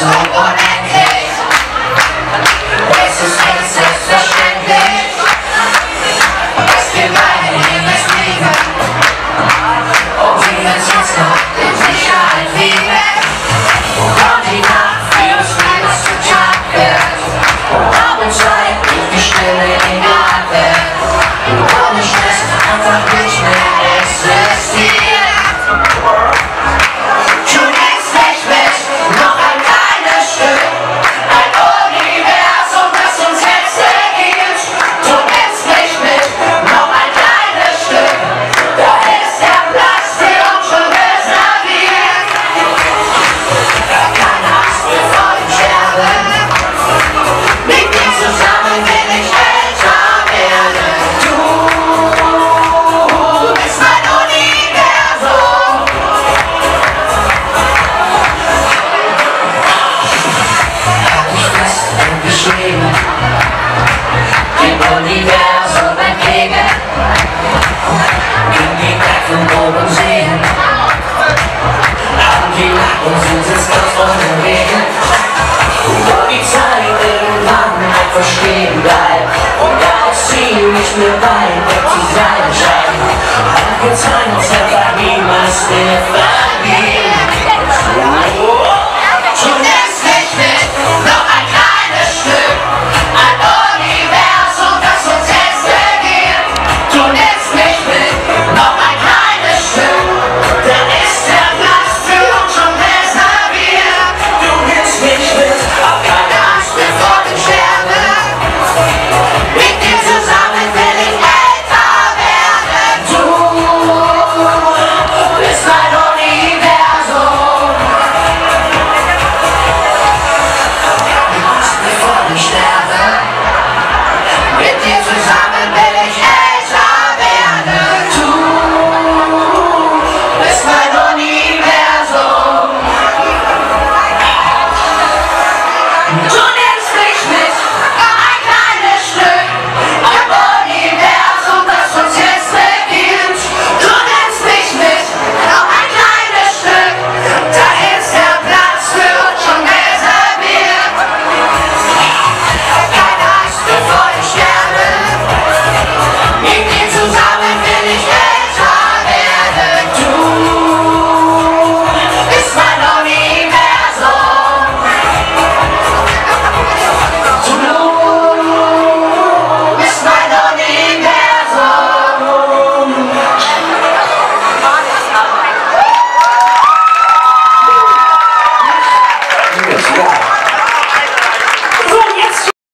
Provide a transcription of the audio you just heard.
Đồ bộ. mystifying, exercise. I could time if I be mystified.